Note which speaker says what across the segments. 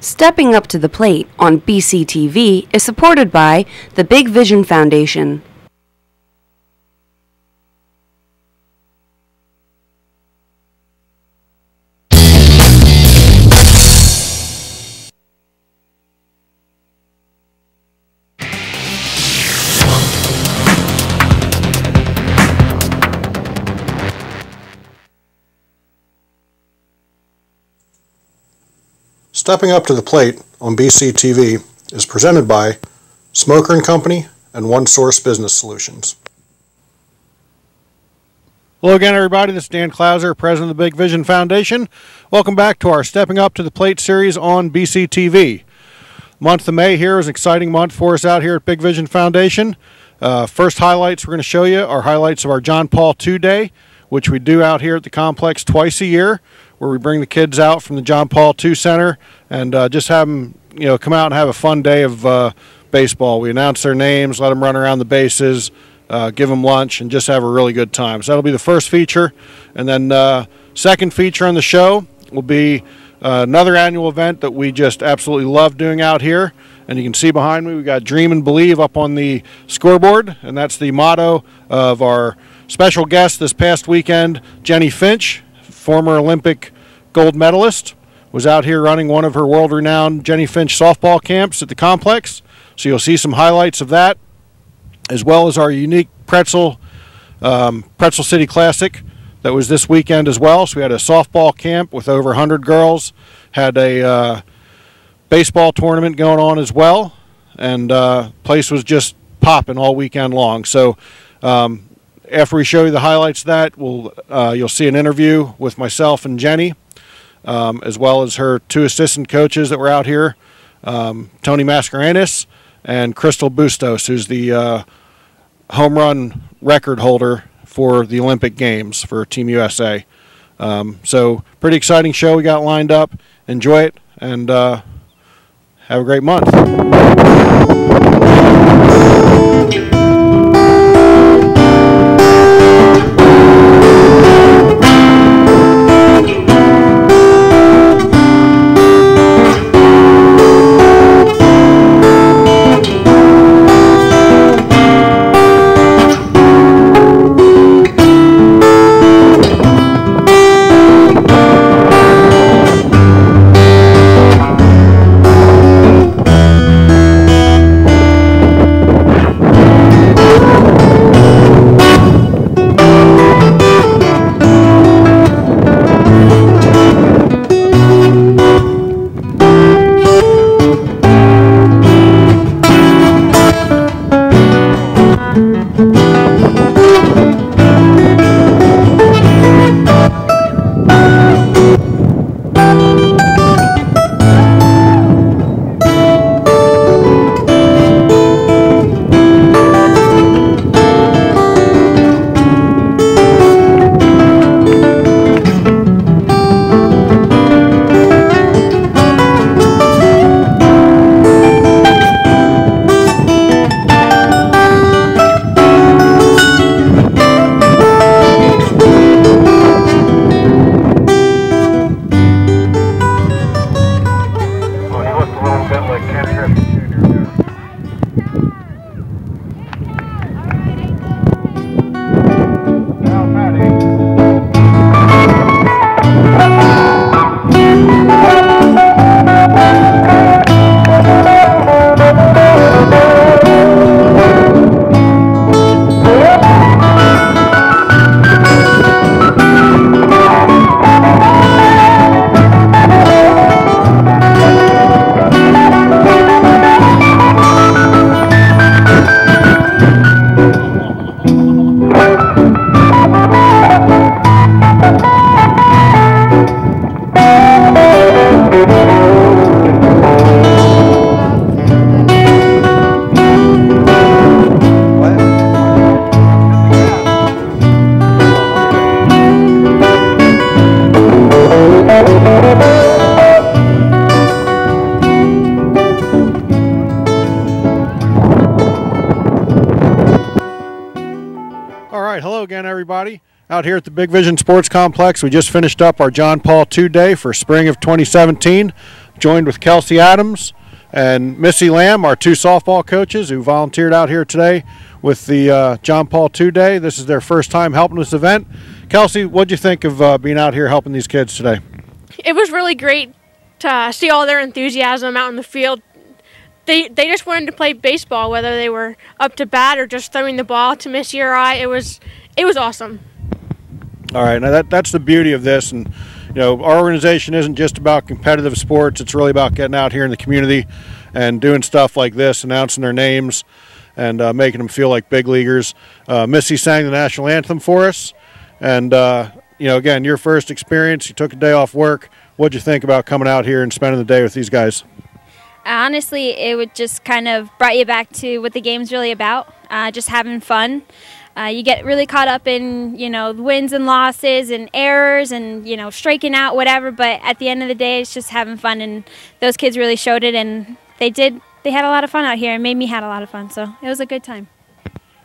Speaker 1: Stepping Up to the Plate on BCTV is supported by the Big Vision Foundation.
Speaker 2: Stepping Up to the Plate on BCTV is presented by Smoker and Company and One Source Business Solutions.
Speaker 3: Hello again, everybody. This is Dan Clouser, president of the Big Vision Foundation. Welcome back to our Stepping Up to the Plate series on BCTV. Month of May here is an exciting month for us out here at Big Vision Foundation. Uh, first highlights we're going to show you are highlights of our John Paul II Day, which we do out here at the complex twice a year, where we bring the kids out from the John Paul II Center and uh, just have them, you know, come out and have a fun day of uh, baseball. We announce their names, let them run around the bases, uh, give them lunch, and just have a really good time. So that'll be the first feature, and then uh, second feature on the show will be uh, another annual event that we just absolutely love doing out here. And you can see behind me, we got Dream and Believe up on the scoreboard, and that's the motto of our special guest this past weekend, Jennie Finch, former Olympic gold medalist was out here running one of her world renowned Jennie Finch softball camps at the complex. So you'll see some highlights of that, as well as our unique pretzel, um, Pretzel City Classic that was this weekend as well. So we had a softball camp with over 100 girls, had a uh, baseball tournament going on as well, and uh, place was just popping all weekend long. So um, after we show you the highlights of that, we'll, uh, you'll see an interview with myself and Jennie, um, as well as her two assistant coaches that were out here, um, Toni Mascarenas and Crystl Bustos, who's the uh, home run record holder for the Olympic Games for Team USA. Um, so, pretty exciting show we got lined up. Enjoy it and uh, have a great month. Out here at the Big Vision Sports Complex, we just finished up our John Paul II Day for spring of 2017. joined with Kelsey Adams and Missy Lamb, our two softball coaches who volunteered out here today with the uh, John Paul II Day. This is their first time helping this event. Kelsey, what'd you think of uh, being out here helping these kids today?
Speaker 4: It was really great to see all their enthusiasm out in the field. They, they just wanted to play baseball, whether they were up to bat or just throwing the ball to Missy or I. It was it was awesome.
Speaker 3: All right, now that that's the beauty of this, and you know, our organization isn't just about competitive sports. It's really about getting out here in the community and doing stuff like this, announcing their names, and uh, making them feel like big leaguers. Uh, Missy sang the national anthem for us, and uh, you know, again, your first experience. You took a day off work. What'd you think about coming out here and spending the day with these guys?
Speaker 5: Honestly, it would just kind of brought you back to what the game's really about, uh, just having fun. Uh, you get really caught up in you know wins and losses and errors and you know striking out whatever but at the end of the day it's just having fun and those kids really showed it and they did they had a lot of fun out here and made me had a lot of fun so it was a good time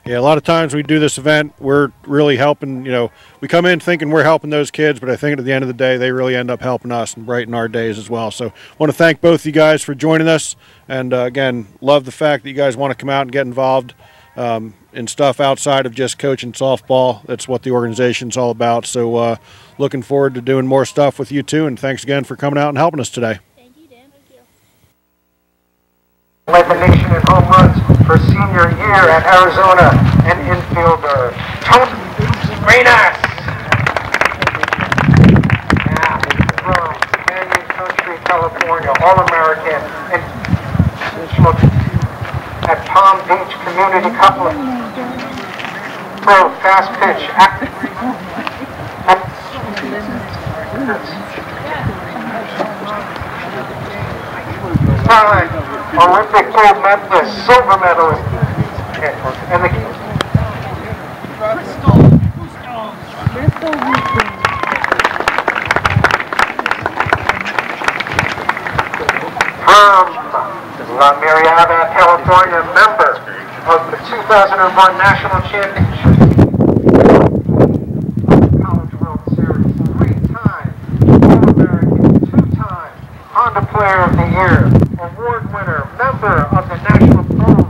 Speaker 3: Yeah, a lot of times we do this event, we're really helping, you know, we come in thinking we're helping those kids, but I think at the end of the day, they really end up helping us and brighten our days as well. So, I want to thank both you guys for joining us. And uh, again, love the fact that you guys want to come out and get involved um, in stuff outside of just coaching softball. That's what the organization's all about. So, uh, looking forward to doing more stuff with you too. And thanks again for coming out and helping us today. Thank you, Dan.
Speaker 6: led the nation in home runs for senior year at Arizona and infielder Tony Reynas. Now, from Canyon Country, California, All-American and at Palm Beach Community College. Pro fast pitch. act- Starlight, Olympic gold medalist, silver medalist, and the from La Mirada, California, member of the 2001 National Championship World Series, three-time All-American, two-time Honda Player of the Year, award winner, member of the National Pro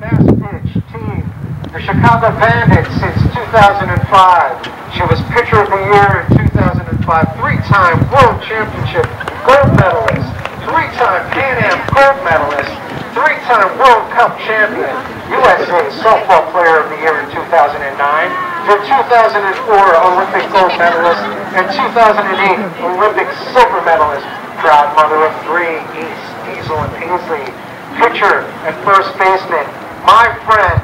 Speaker 6: Fast Pitch Team, the Chicago Bandits since 2005. She was Pitcher of the Year in 2005, three-time World Championship gold medalist, three-time Pan Am gold medalist, three-time World Cup champion, USA Softball Player of the Year in 2009, the 2004 Olympic gold medalist, and 2008 Olympic silver medalist, proud mother of three, East, Diesel, and Paisley, pitcher and first baseman, my friend,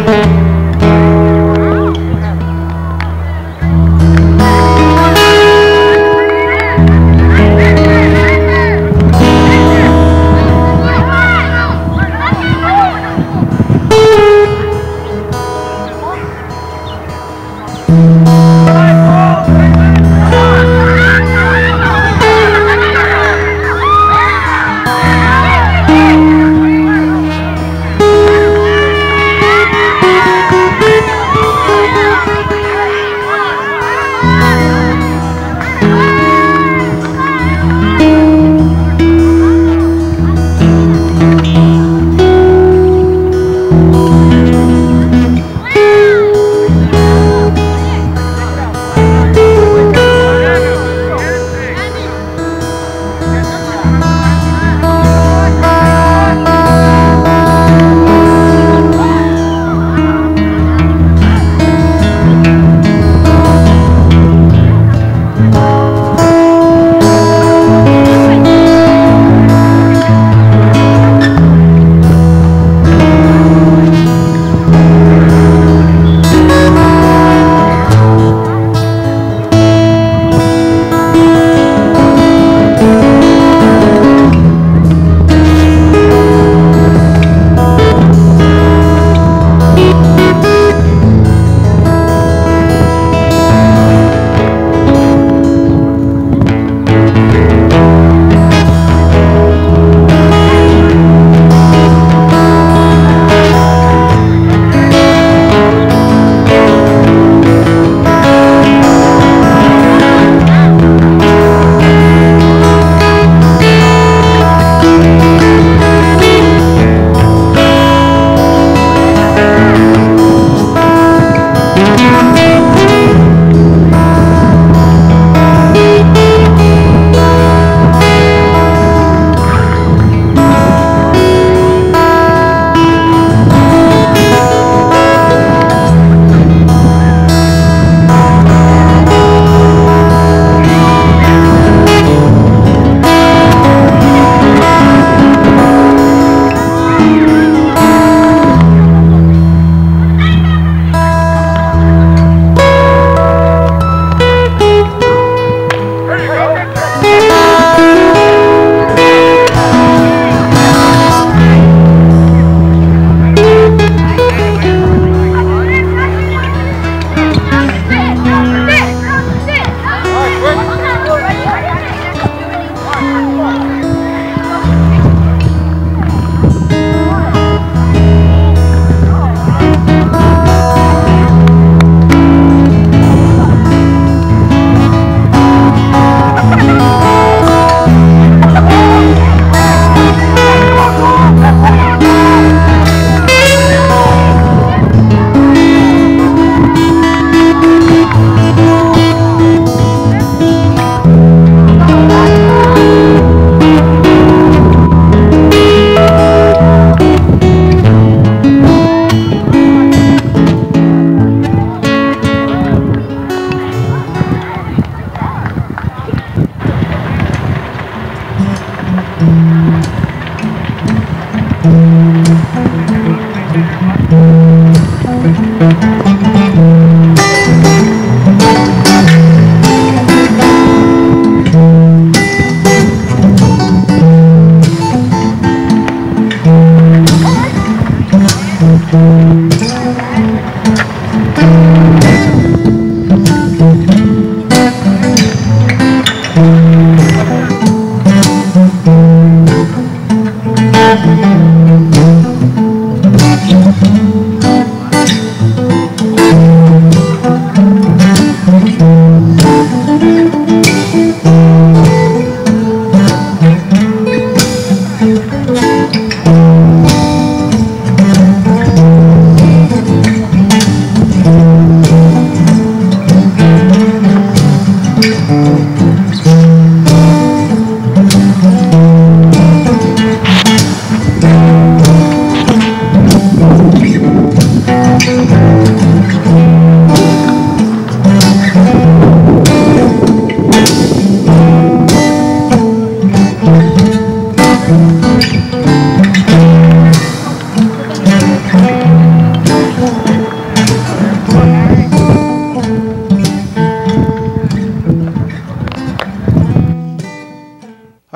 Speaker 7: Thank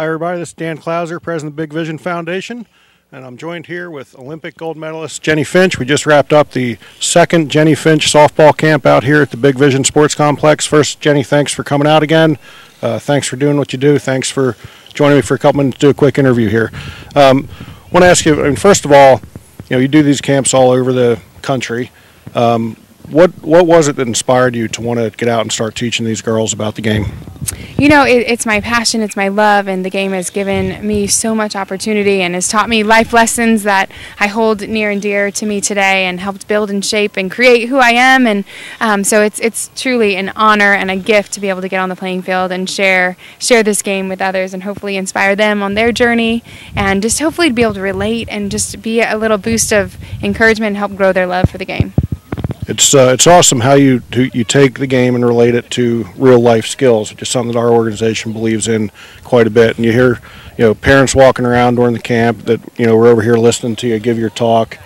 Speaker 3: Hi, everybody. This is Dan Clouser, President of the Big Vision Foundation, and I'm joined here with Olympic gold medalist Jennie Finch. We just wrapped up the second Jennie Finch softball camp out here at the Big Vision Sports Complex. First, Jennie, thanks for coming out again. Uh, thanks for doing what you do. Thanks for joining me for a couple minutes to do a quick interview here. Um, want to ask you, I mean, first of all, you know, you do these camps all over the country. Um, what what was it that inspired you to want to get out and start teaching these girls about the game?
Speaker 7: You know, it, it's my passion, it's my love, and the game has given me so much opportunity and has taught me life lessons that I hold near and dear to me today, and helped build and shape and create who I am. And um, so it's it's truly an honor and a gift to be able to get on the playing field and share share this game with others, and hopefully inspire them on their journey, and just hopefully to be able to relate and just be a little boost of encouragement and help grow their love for the game.
Speaker 3: It's uh, it's awesome how you you take the game and relate it to real life skills, which is something that our organization believes in quite a bit. And you hear, you know, parents walking around during the camp that you know we're over here listening to you give your talk,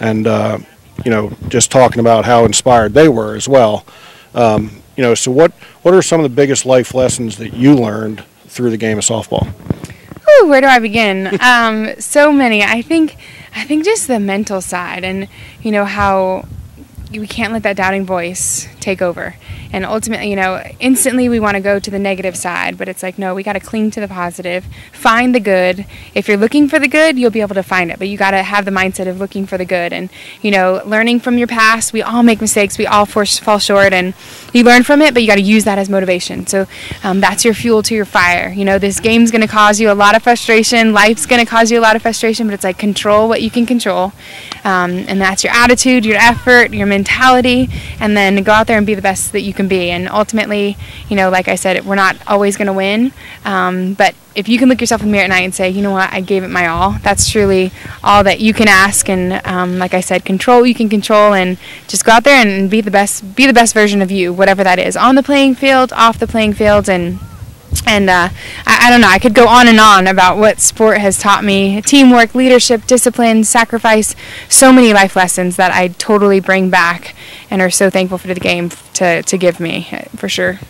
Speaker 3: and uh, you know just talking about how inspired they were as well. Um, you know, so what what are some of the biggest life lessons that you learned through the game of softball?
Speaker 7: Ooh, where do I begin? um, so many. I think, I think just the mental side, and you know how we can't let that doubting voice take over. And ultimately, you know, instantly we want to go to the negative side, but it's like, no, we got to cling to the positive, find the good. If you're looking for the good, you'll be able to find it, but you got to have the mindset of looking for the good. And, you know, learning from your past, we all make mistakes, we all force, fall short, and you learn from it, but you got to use that as motivation. So um, that's your fuel to your fire. You know, this game's going to cause you a lot of frustration, life's going to cause you a lot of frustration, but it's like control what you can control. Um, and that's your attitude, your effort, your mentality, and then go out there and be the best that you can be. And ultimately, you know, like I said, we're not always going to win, um, but if you can look yourself in the mirror at night and say, you know what, I gave it my all, that's truly all that you can ask. And um, like I said, control you can control, and just go out there and be the best, be the best version of you, whatever that is, on the playing field, off the playing field, and and uh, I, I, don't know i could go on and on about what sport has taught me. Teamwork leadership discipline sacrifice so many life lessons that i totally bring back and are so thankful for the game to, to give me for sure.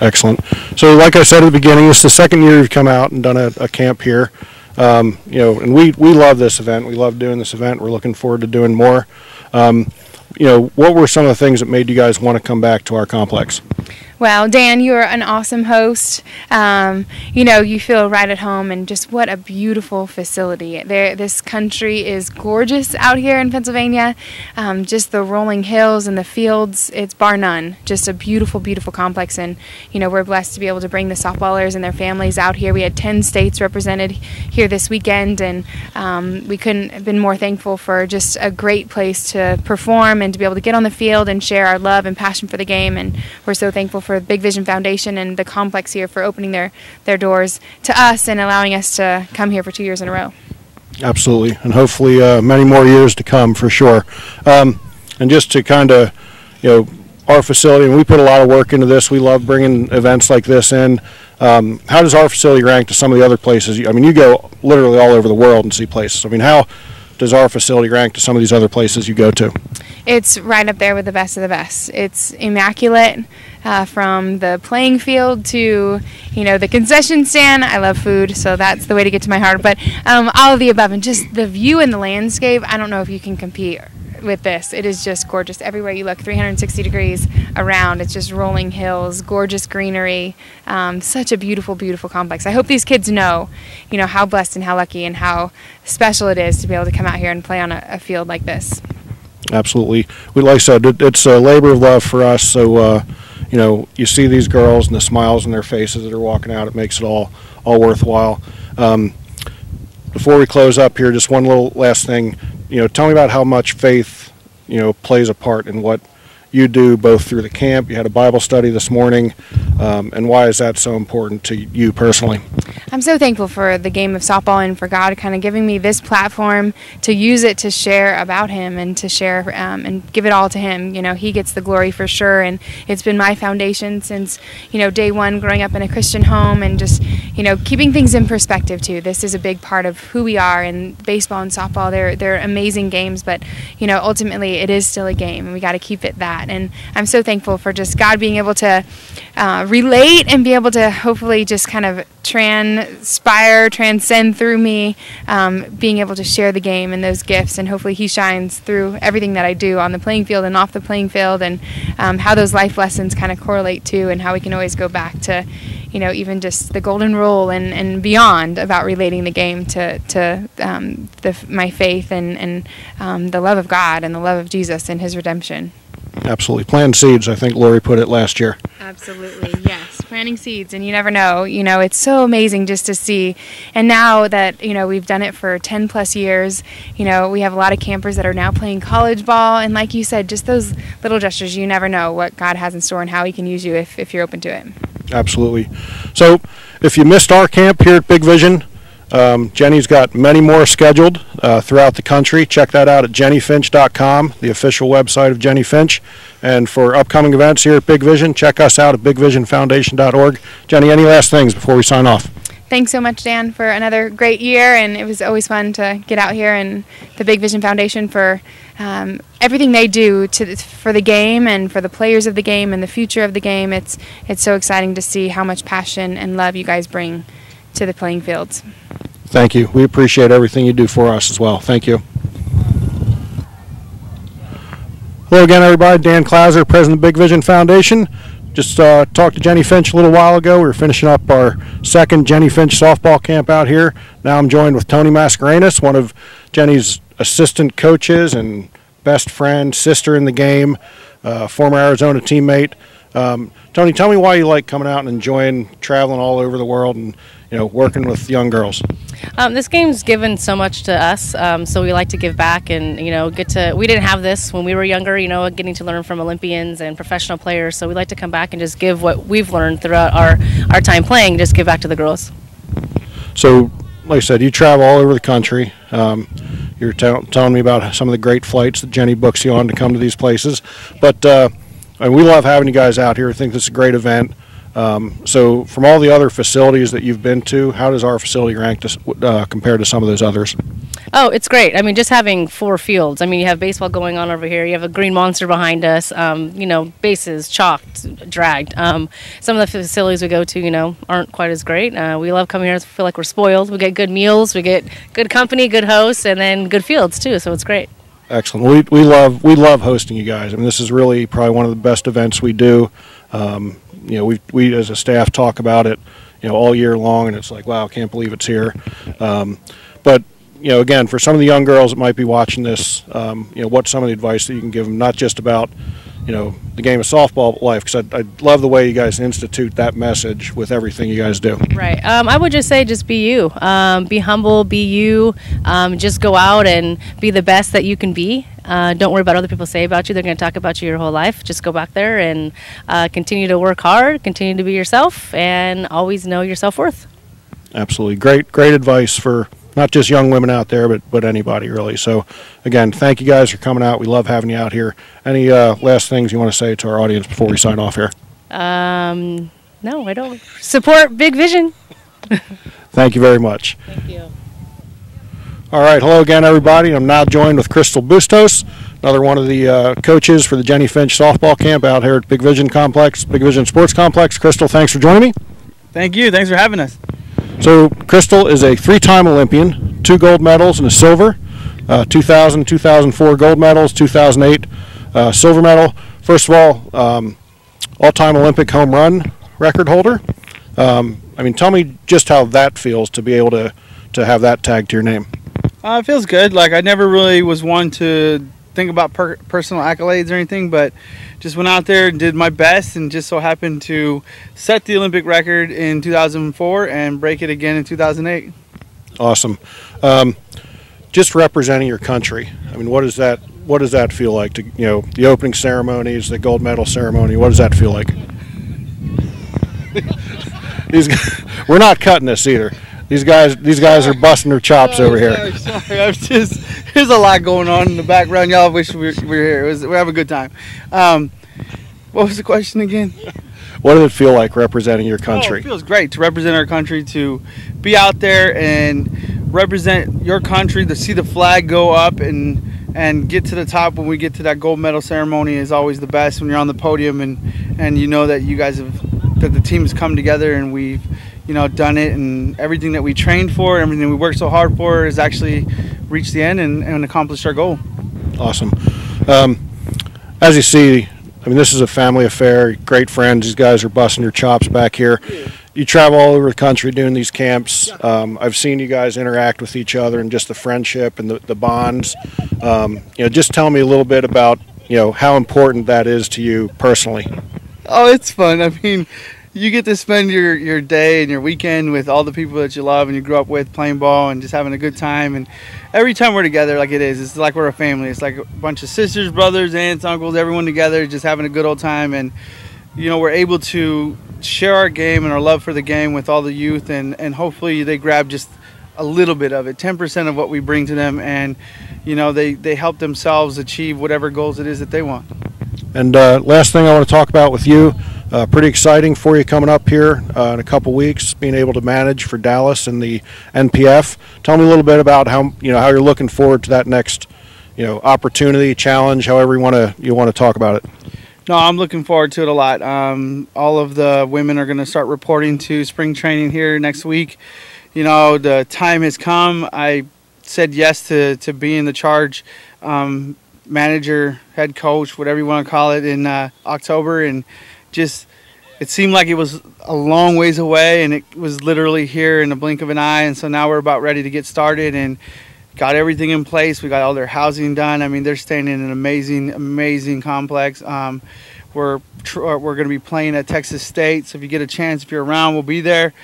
Speaker 3: Excellent. So like i said at the beginning this is the second year you've come out and done a, a camp here. Um, you know and we, we love this event. We love doing this event. We're looking forward to doing more. Um, you know what were some of the things that made you guys want to come back to our complex
Speaker 7: well, Dan, you're an awesome host. Um, you know, you feel right at home, and just what a beautiful facility. There, this country is gorgeous out here in Pennsylvania. Um, just the rolling hills and the fields, it's bar none. Just a beautiful, beautiful complex, and you know, we're blessed to be able to bring the softballers and their families out here. We had 10 states represented here this weekend, and um, we couldn't have been more thankful for just a great place to perform and to be able to get on the field and share our love and passion for the game. And we're so thankful for the Big Vision Foundation and the complex here for opening their, their doors to us and allowing us to come here for two years in a row.
Speaker 3: Absolutely, and hopefully uh, many more years to come for sure. Um, and just to kind of, you know, our facility, and we put a lot of work into this. We love bringing events like this in. Um, how does our facility rank to some of the other places? I mean, you go literally all over the world and see places. I mean, how does our facility rank to some of these other places you go to?
Speaker 7: It's right up there with the best of the best. It's immaculate uh, from the playing field to you know the concession stand. I love food, so that's the way to get to my heart. But um, all of the above, and just the view and the landscape. I don't know if you can compete with this. It is just gorgeous. Everywhere you look, 360 degrees around, it's just rolling hills, gorgeous greenery. Um, such a beautiful, beautiful complex. I hope these kids know, you know, how blessed and how lucky and how special it is to be able to come out here and play on a, a field like this.
Speaker 3: Absolutely. We like I said, it, it's a labor of love for us. So, uh, you know, you see these girls and the smiles on their faces that are walking out. It makes it all all worthwhile. Um, before we close up here, just one little last thing. You know, tell me about how much faith, you know, plays a part in what you do both through the camp. You had a Bible study this morning, um, and why is that so important to you personally?
Speaker 7: I'm so thankful for the game of softball and for God kind of giving me this platform to use it to share about Him and to share um, and give it all to Him. You know, He gets the glory for sure, and it's been my foundation since you know day one, growing up in a Christian home, and just you know keeping things in perspective too. This is a big part of who we are, and baseball and softball they're they're amazing games, but you know ultimately it is still a game, and we got to keep it that. And I'm so thankful for just God being able to uh, relate and be able to hopefully just kind of transpire, transcend through me, um, being able to share the game and those gifts, and hopefully He shines through everything that I do on the playing field and off the playing field, and um, how those life lessons kind of correlate to, and how we can always go back to, you know, even just the golden rule and, and beyond about relating the game to to um, the, my faith and and um, the love of God and the love of Jesus and His redemption.
Speaker 3: Absolutely. Plant seeds, I think Lori put it last year.
Speaker 7: Absolutely, yes. Planting seeds, and you never know. You know, it's so amazing just to see. And now that you know we've done it for ten plus years, you know we have a lot of campers that are now playing college ball. And like you said, just those little gestures, you never know what God has in store and how He can use you if, if you're open to it.
Speaker 3: Absolutely. So, if you missed our camp here at Big Vision, um, Jennie's got many more scheduled uh, throughout the country. Check that out at jenniefinch.com, the official website of Jennie Finch. And for upcoming events here at Big Vision, check us out at bigvisionfoundation.org. Jennie, any last things before we sign off?
Speaker 7: Thanks so much, Dan, for another great year, and it was always fun to get out here and the Big Vision Foundation for um, everything they do to for the game and for the players of the game and the future of the game. It's it's so exciting to see how much passion and love you guys bring to the playing fields.
Speaker 3: Thank you. We appreciate everything you do for us as well. Thank you. Hello again, everybody. Dan Clouser, President of Big Vision Foundation. Just uh, talked to Jennie Finch a little while ago. We were finishing up our second Jennie Finch softball camp out here. Now I'm joined with Toni Mascarenas, one of Jennie's assistant coaches and best friend, sister in the game, uh, former Arizona teammate. Um, Toni, tell me why you like coming out and enjoying traveling all over the world and you know working with young girls.
Speaker 8: Um, this game's given so much to us, um, so we like to give back and you know get to. We didn't have this when we were younger, you know, getting to learn from Olympians and professional players. So we like to come back and just give what we've learned throughout our our time playing, just give back to the girls.
Speaker 3: So, like I said, you travel all over the country. Um, you're tell telling me about some of the great flights that Jennie books you on to come to these places, but uh, and we love having you guys out here. I think this is a great event. Um, so, from all the other facilities that you've been to, how does our facility rank to, uh, compared to some of those others?
Speaker 8: Oh, it's great. I mean, just having four fields. I mean, you have baseball going on over here. You have a green monster behind us. Um, you know, bases chalked, dragged. Um, some of the facilities we go to, you know, aren't quite as great. Uh, we love coming here. Feel like we're spoiled. We get good meals. We get good company, good hosts, and then good fields too. So it's great.
Speaker 3: Excellent. We, we love we love hosting you guys. I mean, this is really probably one of the best events we do. Um, you know, we we as a staff talk about it, you know, all year long, and it's like, wow, I can't believe it's here. Um, but you know, again, for some of the young girls that might be watching this, um, you know, what's some of the advice that you can give them, not just about you know the game of softball life, because I, I love the way you guys institute that message with everything you guys do.
Speaker 8: Right. Um, I would just say just be you. Um, be humble, be you. Um, just go out and be the best that you can be. Uh, don't worry about what other people say about you. They're going to talk about you your whole life. Just go back there and uh, continue to work hard, continue to be yourself, and always know your self worth.
Speaker 3: Absolutely. Great, great advice for not just young women out there, but, but anybody really. So, again, thank you guys for coming out. We love having you out here. Any uh, last things you want to say to our audience before we sign off here?
Speaker 8: Um, no, I don't. Support Big Vision.
Speaker 3: Thank you very much.
Speaker 8: Thank you.
Speaker 3: All right. Hello again, everybody. I'm now joined with Crystl Bustos, another one of the uh, coaches for the Jennie Finch softball camp out here at Big Vision Complex, Big Vision Sports Complex. Crystl, thanks for joining me.
Speaker 9: Thank you. Thanks for having us.
Speaker 3: So, Crystl is a three time Olympian, two gold medals and a silver, uh, 2000, 2004 gold medals, 2008 uh, silver medal. First of all, um, all-time Olympic home run record holder. Um, I mean, tell me just how that feels to be able to to have that tag to your name.
Speaker 9: Uh, it feels good. Like I never really was one to think about per- personal accolades or anything, but just went out there and did my best, and just so happened to set the Olympic record in 2004 and break it again in 2008.
Speaker 3: Awesome. Um, just representing your country. I mean, what does that what does that feel like? To you know, the opening ceremonies, the gold medal ceremony. What does that feel like? These we're not cutting this either. These guys, these guys are busting their chops over here.
Speaker 9: Sorry, sorry. I'm just there's a lot going on in the background. Y'all wish we were, we were here. It was, we have a good time. Um, what was the question again?
Speaker 3: What does it feel like representing your
Speaker 9: Oh,
Speaker 3: country?
Speaker 9: it feels great to represent our country, to be out there and represent your country, to see the flag go up and and get to the top when we get to that gold medal ceremony is always the best when you're on the podium and and you know that you guys have that the team has come together and we've you know done it and everything that we trained for, everything we worked so hard for is actually reached the end and, and accomplished our goal.
Speaker 3: Awesome. Um, as you see, I mean, this is a family affair. Great friends. These guys are busting your chops back here. You travel all over the country doing these camps. Um, I've seen you guys interact with each other and just the friendship and the, the bonds. Um, you know, just tell me a little bit about you know how important that is to you personally.
Speaker 9: Oh, it's fun. I mean, you get to spend your, your day and your weekend with all the people that you love and you grew up with playing ball and just having a good time. And every time we're together, like it is, it's like we're a family. It's like a bunch of sisters, brothers, aunts, uncles, everyone together, just having a good old time. And, you know, we're able to share our game and our love for the game with all the youth. And, and hopefully they grab just a little bit of it, 10% of what we bring to them. And, you know, they, they help themselves achieve whatever goals it is that they want.
Speaker 3: And uh, last thing I want to talk about with you, uh, pretty exciting for you coming up here uh, in a couple weeks, being able to manage for Dallas and the NPF. Tell me a little bit about how you know how you're looking forward to that next, you know, opportunity, challenge, however you want to you want to talk about it.
Speaker 9: No, I'm looking forward to it a lot. Um, all of the women are going to start reporting to spring training here next week. You know, the time has come. I said yes to, to being the charge um, manager, head coach, whatever you want to call it, in uh, October. And just, it seemed like it was a long ways away, and it was literally here in the blink of an eye. And so now we're about ready to get started and got everything in place. We got all their housing done. I mean, they're staying in an amazing, amazing complex. Um, we're uh, we're going to be playing at Texas State, so if you get a chance, if you're around, we'll be there.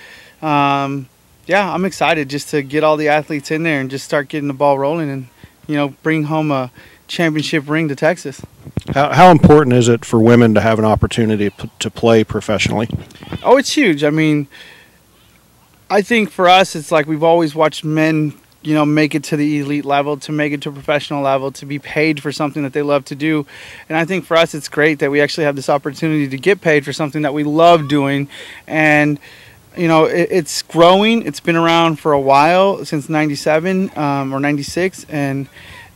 Speaker 9: Um, yeah, I'm excited just to get all the athletes in there and just start getting the ball rolling and you know bring home a championship ring to Texas.
Speaker 3: How, how important is it for women to have an opportunity p- to play professionally?
Speaker 9: Oh, it's huge. I mean, I think for us, it's like we've always watched men, you know, make it to the elite level, to make it to a professional level, to be paid for something that they love to do. And I think for us, it's great that we actually have this opportunity to get paid for something that we love doing. And, you know, it, it's growing. It's been around for a while, since 97 um, or 96. And,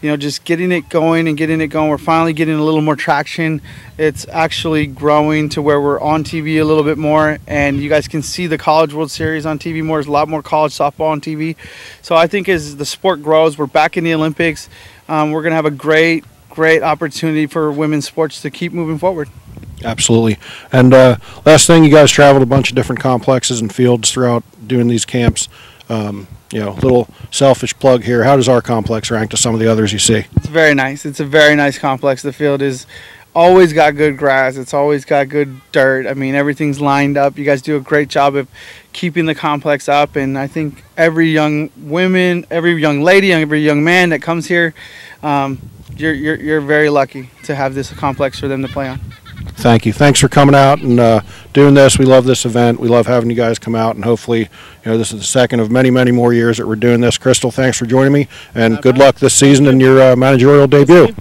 Speaker 9: you know, just getting it going and getting it going. We're finally getting a little more traction. It's actually growing to where we're on TV a little bit more, and you guys can see the College World Series on TV more. There's a lot more college softball on TV. So I think as the sport grows, we're back in the Olympics. Um, we're going to have a great, great opportunity for women's sports to keep moving forward.
Speaker 3: Absolutely. And uh, last thing, you guys traveled a bunch of different complexes and fields throughout doing these camps. Um, you know, little selfish plug here. How does our complex rank to some of the others you see?
Speaker 9: It's very nice. It's a very nice complex. The field is always got good grass. It's always got good dirt. I mean, everything's lined up. You guys do a great job of keeping the complex up, and I think every young woman, every young lady, every young man that comes here, um, you're, you're you're very lucky to have this complex for them to play on.
Speaker 3: Thank you. Thanks for coming out and uh, doing this. We love this event. We love having you guys come out, and hopefully, you know, this is the second of many, many more years that we're doing this. Crystl, thanks for joining me, and good luck this season in your uh, managerial debut.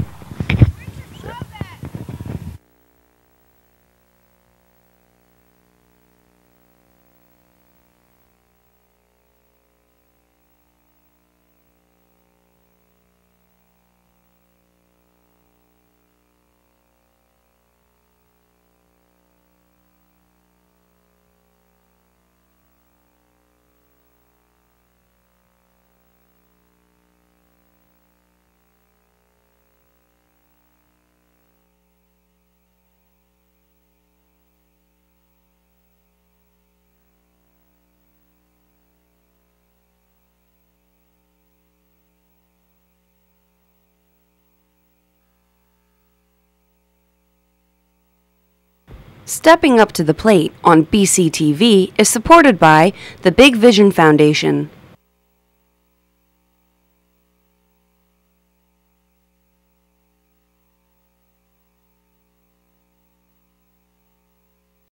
Speaker 1: Stepping Up to the Plate on BCTV is supported by the Big Vision Foundation.